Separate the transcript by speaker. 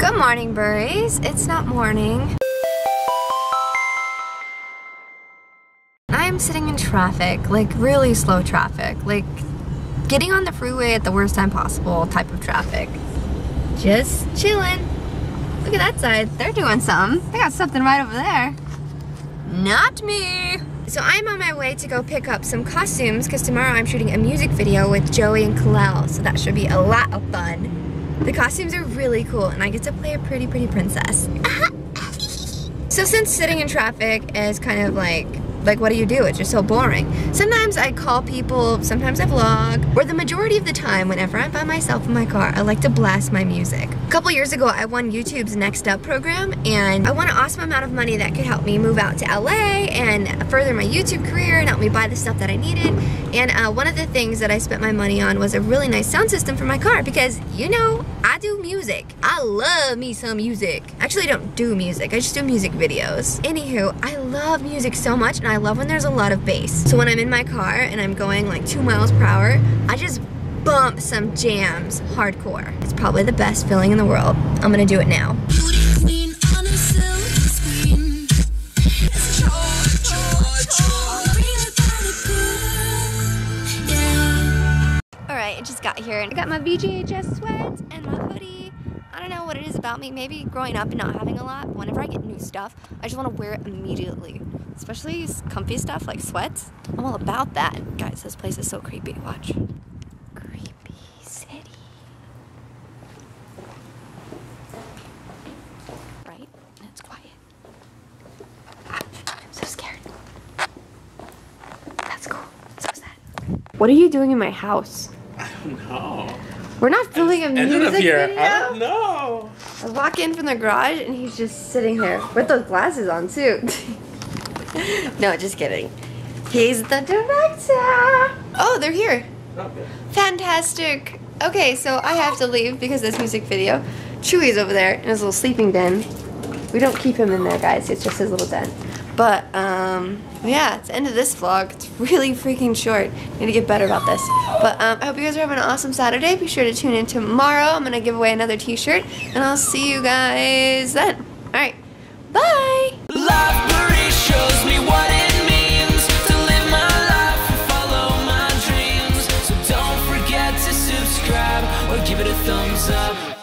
Speaker 1: Good morning, Burries. It's not morning. I'm sitting in traffic, like really slow traffic, like getting on the freeway at the worst time possible type of traffic. Just chilling. Look at that side. They're doing something. They got something right over there. Not me. So I'm on my way to go pick up some costumes because tomorrow I'm shooting a music video with Joey and Kalel. So that should be a lot of fun. The costumes are really cool and I get to play a pretty, pretty princess. so since sitting in traffic is kind of like like what do you do? It's just so boring. Sometimes I call people, sometimes I vlog, or the majority of the time whenever I'm by myself in my car, I like to blast my music. A couple years ago, I won YouTube's Next Up program and I won an awesome amount of money that could help me move out to LA and further my YouTube career and help me buy the stuff that I needed. And uh, one of the things that I spent my money on was a really nice sound system for my car because, you know, I do music. I love me some music. Actually, I don't do music. I just do music videos. Anywho, I love music so much and I love when there's a lot of bass. So when I'm in my car and I'm going like two miles per hour, I just bump some jams hardcore. It's probably the best feeling in the world. I'm gonna do it now. Alright, I just got here and I got my VJHS sweat and my hoodie. I don't know what it is about me. Maybe growing up and not having a lot, whenever I get new stuff, I just want to wear it immediately. Especially comfy stuff like sweats. I'm all about that. Guys, this place is so creepy. Watch. Creepy city. Right? And it's quiet. I'm so scared. That's cool. So sad. What are you doing in my house?
Speaker 2: I don't know.
Speaker 1: We're not filming a music video.
Speaker 2: I don't know.
Speaker 1: I walk in from the garage and he's just sitting here with those glasses on too. no, just kidding. He's the director. Oh, they're here.
Speaker 2: Okay.
Speaker 1: Fantastic. Okay, so I have to leave because this music video. Chewy's over there in his little sleeping den. We don't keep him in there, guys. It's just his little den. But, um, yeah, it's the end of this vlog. It's really freaking short. I need to get better about this. But um, I hope you guys are having an awesome Saturday. Be sure to tune in tomorrow. I'm going to give away another t-shirt, and I'll see you guys then. All right, bye! give it a thumbs up